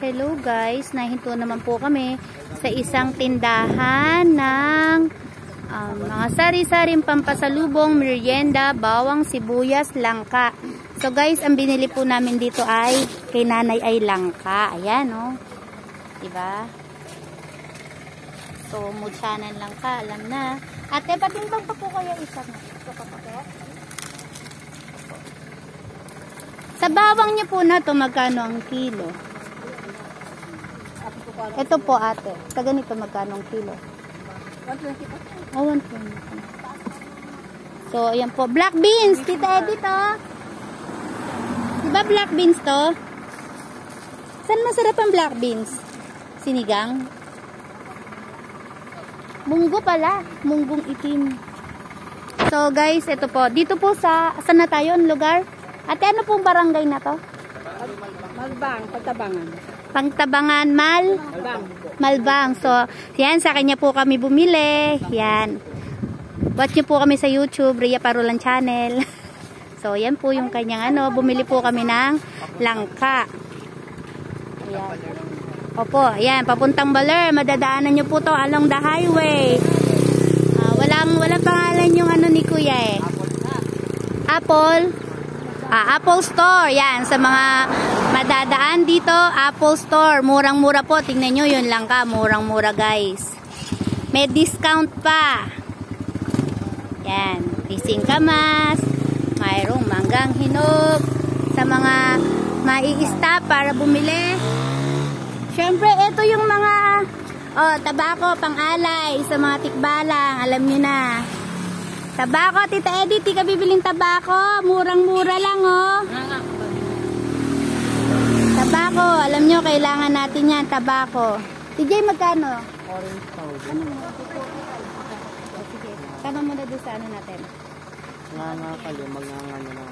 Hello guys, nahinto naman po kami sa isang tindahan ng um, mga sari-saring pampasalubong, merienda, bawang, sibuyas, langka. So guys, ang binili po namin dito ay kay nanay ay langka. Ayan oh. Diba? So, mutsanan langka, alam na. Ate, patimbang pa po kaya isa na. Ito pa po. Sa bawang niyo po na to magkano ang kilo? Ito po ate. Sa ganito magkano ang kilo? 120 po. Oh, 120. So, ayan po. Black beans. Tita Edith, oh. Diba black beans to? Saan masarap ang black beans? Sinigang? Munggo pala. Munggong itim. So, guys, ito po. Dito po sa, saan na tayo? Ang lugar? Ate, ano pong barangay na to? Malbang, pagtabangan. Pangtabangan, Mal? Malbang. Malbang. So, yan, sa kanya po kami bumili. Yan. Watch nyo po kami sa YouTube, Ria Parulan Channel. So, yan po yung kanyang ano. Bumili po kami ng langka. Ayan. Opo, ayan, papuntang Baler. Madadaanan nyo po to along the highway. Ah, walang, walang pangalan yung ano ni Kuya eh. Apple. Ah, Apple Store. Yan, sa mga madadaan dito, Apple Store. Murang-mura po. Tingnan nyo, yun lang ka. Murang-mura, guys. May discount pa. Yan. Pising kamas. Mayroong manggang hinog. Sa mga mai-stop para bumili. Siyempre, ito yung mga oh, tabako, pang-alay sa mga tikbalang. Alam nyo na. Tabako, Tita Edith, di ka bibiling tabako. Murang-mura lang, oh. Tabako, kailangan natin yan, tabako. TJ, magkano? Orange powder. Ano mo? Sige. Tama muna doon sa ano natin. Nga nga kali, ano na.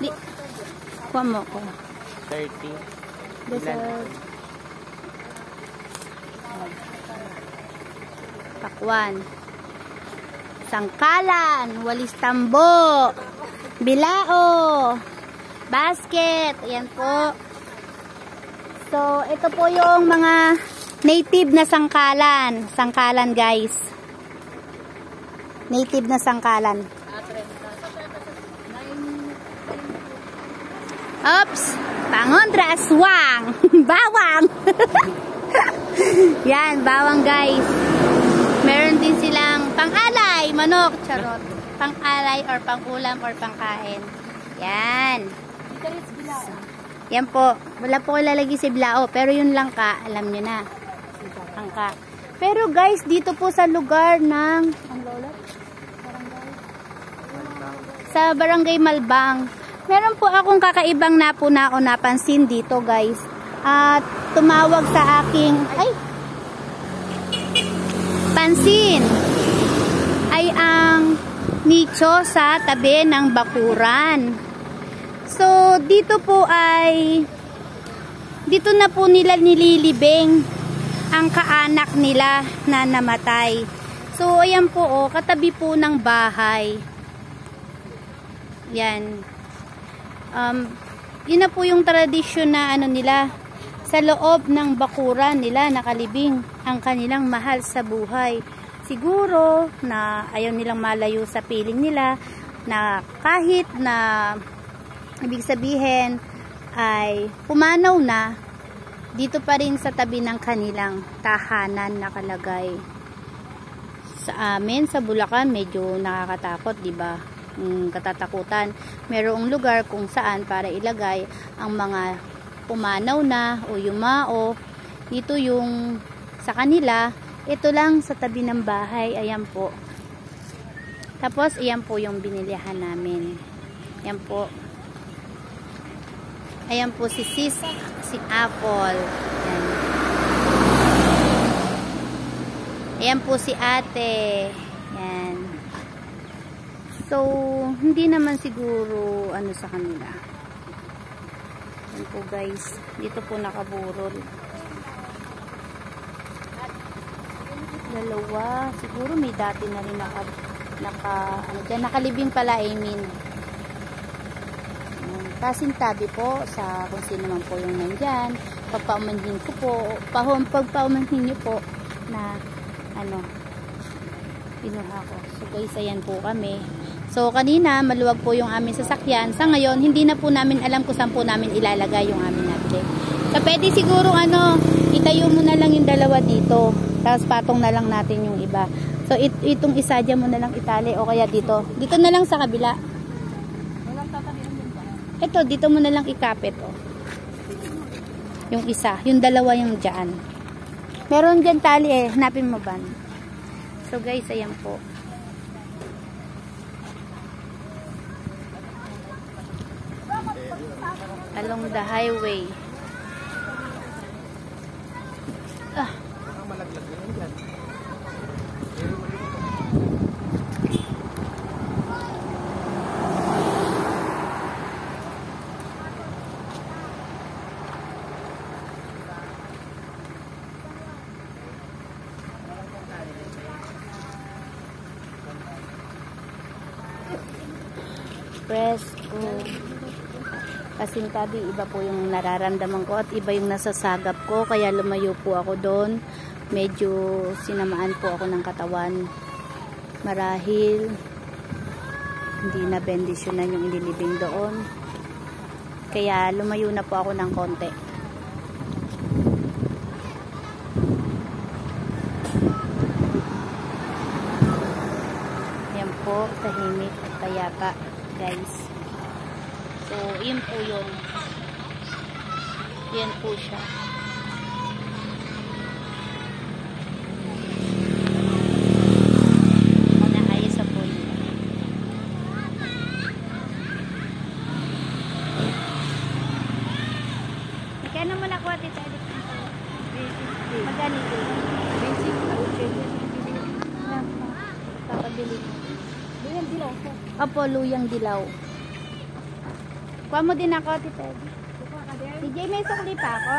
Di. Kuha mo ko. 30. Doon sa... Pakwan. Sangkalan. Walis tambo. Bilao. Basket. Ayan po. So, ito po yung mga native na sangkalan. Sangkalan, guys. Native na sangkalan. Oops! Pangontra aswang! bawang! Yan, bawang guys. Meron din silang pang-alay, manok, charot. Pang-alay or pang-ulam or pang-kain. Yan. Yan po. Wala po ko lalagay si Blao. Pero yun lang ka, alam nyo na. Angka. Pero guys, dito po sa lugar ng... Ang lola? Sa Barangay Malbang. Meron po akong kakaibang napo na o napansin dito guys. At tumawag sa aking... Ay! Pansin! Ay ang nicho sa tabi ng bakuran. So, dito po ay dito na po nila nililibing ang kaanak nila na namatay. So, ayan po oh, katabi po ng bahay. Yan. Um, yun na po yung tradisyon na ano nila sa loob ng bakuran nila nakalibing ang kanilang mahal sa buhay. Siguro na ayaw nilang malayo sa piling nila na kahit na ibig sabihin ay pumanaw na dito pa rin sa tabi ng kanilang tahanan nakalagay. Sa amin, sa Bulacan, medyo nakakatakot, di ba? Mm, katatakutan. Merong lugar kung saan para ilagay ang mga pumanaw na o yumao. Dito yung sa kanila, ito lang sa tabi ng bahay. Ayan po. Tapos, ayan po yung binilihan namin. Ayan po. Ayan po si Sis, si Apple. Ayan. Ayan po si ate. Ayan. So, hindi naman siguro ano sa kanila. Ayan po guys. Dito po nakaburol. Dalawa. Siguro may dati na rin naka, naka ano dyan, nakalibing pala, I mean. Ayan. kasing tabi po sa kung sino man po yung nandyan. Pagpaumanhin ko po, pahum, pagpaumanhin nyo po na ano, pinuha ko. So guys, ayan po kami. So kanina, maluwag po yung aming sasakyan. Sa ngayon, hindi na po namin alam kung saan po namin ilalagay yung aming nabili. So pwede siguro ano, itayo mo na lang yung dalawa dito. Tapos patong na lang natin yung iba. So it, itong isa dyan mo na lang itali o kaya dito. Dito na lang sa kabila. Ito, dito mo na lang ikapit oh. Yung isa, yung dalawa yung dyan. Meron dyan tali eh, hanapin mo ba? So guys, ayan po. Along the highway. Presko. Kasing tabi, iba po yung nararamdaman ko at iba yung nasasagap ko. Kaya lumayo po ako doon. Medyo sinamaan po ako ng katawan. Marahil, hindi na bendisyonan yung inilibing doon. Kaya lumayo na po ako ng konti. Yan po, tahimik payapa, guys. So, yun po yung yan po siya. Naayos sa po yun. Magkano mo nakuha tita Edith? Magkano ito? Basic na Papabili mo. Luyang dilaw ko. Opo, luyang dilaw. Kuha mo din ako, tita Edith. DJ, may sukli pa ako.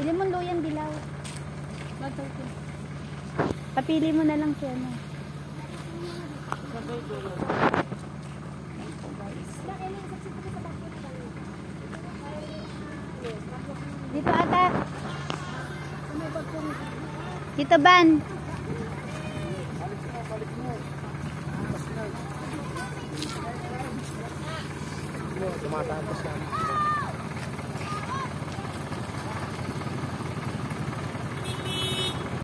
Bili mo luyang dilaw. Papili mo na lang siya. Guys. Dito ata. Dito ban. 妈，咱不想